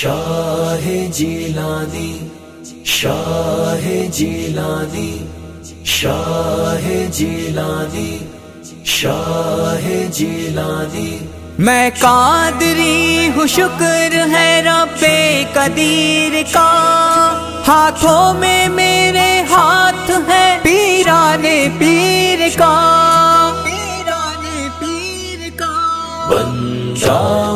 शाह जिलानी शाह जिलानी शाह जिलानी शाह जिलानी। मैं कादरी हूँ शुक्र है रबे कदीर का। हाथों में मेरे हाथ है पीराने पीर का। पीराने पीर का बंदा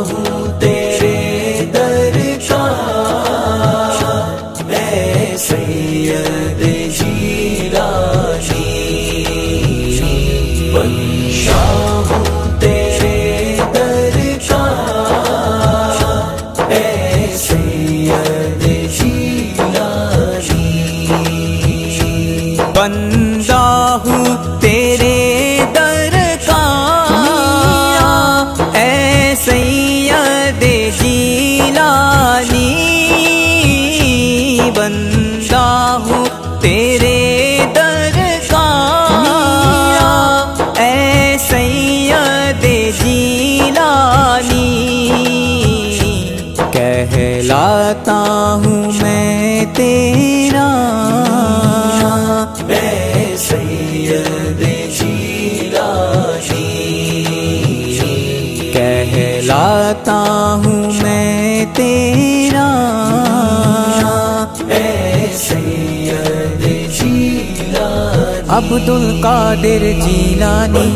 सैयद जीलानी बंदा हूँ तेरे दर का ऐ सैयद जीलानी कहलाता हूँ मैं तेरा कहलाता हूँ मैं तेरा। अब्दुल कादिर जीलानी।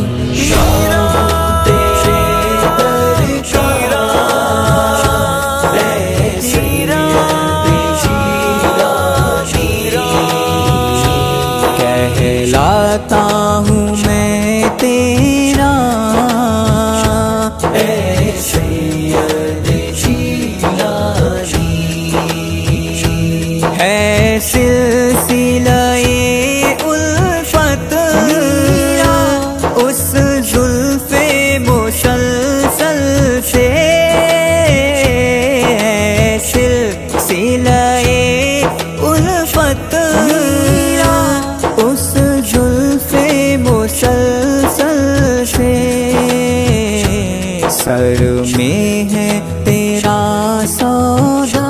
से सर में है तेरा सौदा।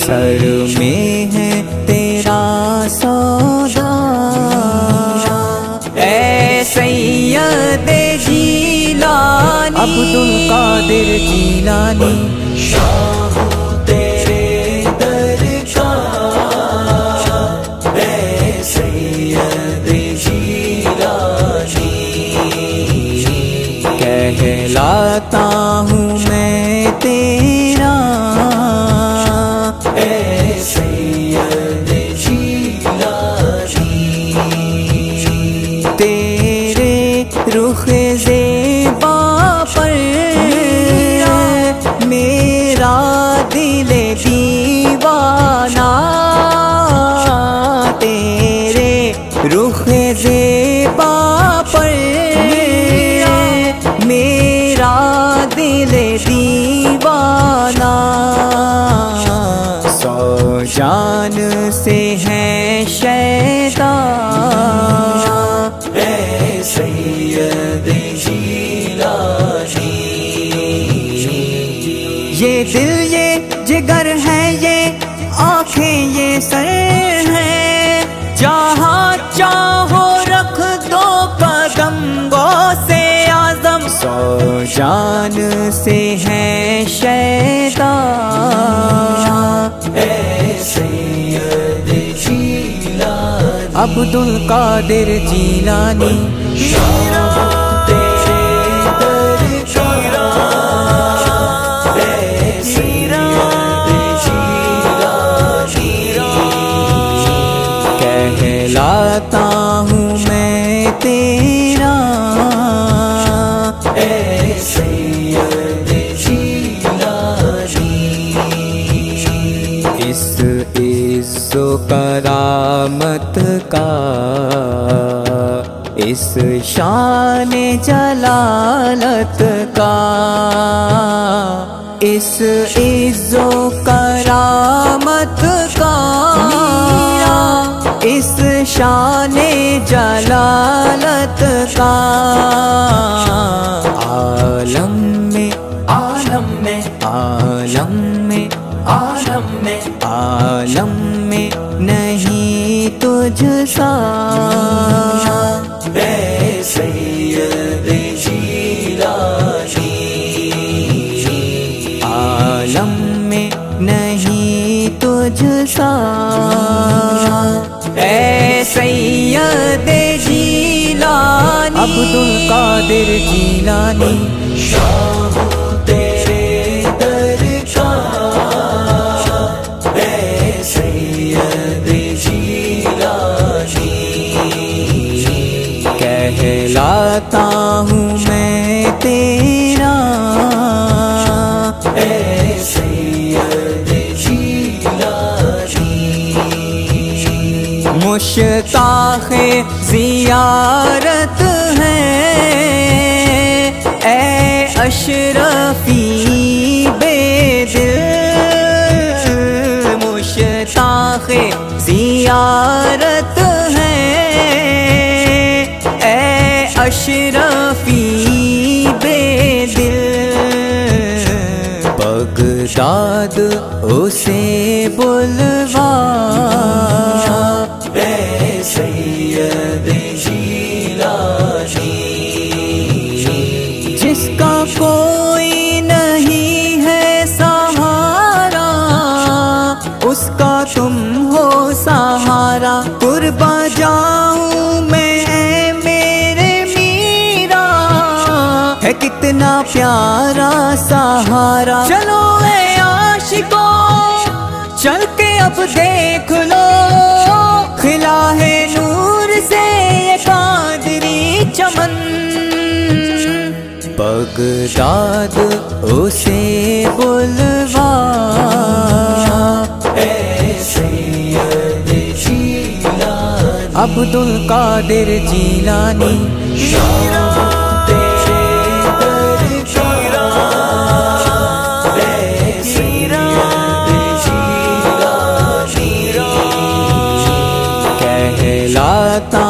सर में है तेरा सौदा। ऐ सैयद जीलानी अब्दुल कादिर जीलानी। रुख जेबा पर मेरा दिल दीवाना। तेरे रुख जेबा पर मेरा दिल दीवाना। सौ जान से है ये दिल, ये जिगर है, ये आँखें, ये सर है। जहाँ चाहो रख दो कदम गो से आज़म। सौ जान से है सैयद अब्दुल कादिर जीलानी। करामत का। इस शान जलालत का। इस इज्जो करामत का। इस शान जलालत का। आलम में आलम में आलम में आलम में, आलम में नहीं तुझसा सैयद जीलानी आलम में नहीं तुझसा। ऐ सैयद जीलानी अब्दुल कादिर जीलानी। शाह कहलाता हूँ मैं तेरा। जीलानी मुश्ताक जियारत है। ए अशरफी बेदिल मुश्ताक जियारत अशरफी बेदिल। बगदाद उसे बुलवा। जिसका कोई नहीं है सहारा उसका तुम हो सहारा। कुर्बा जाऊँ प्यारा सहारा। चलो ऐ आशिको, चल के अब देख लो। खिला है नूर से ये कादरी चमन। बगदाद उसे बुलवा। ए अब्दुल कादिर जीलानी। जीलानी कहलाता हूँ मैं तेरा